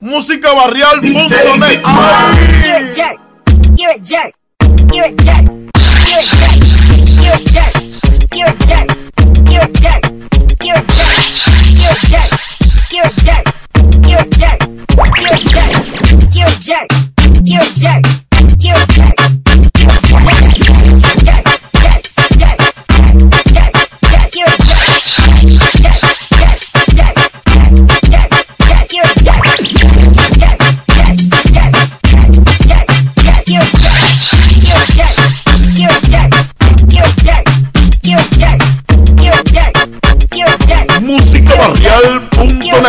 musicabarrial.net. You're a jerk. 날 붕어네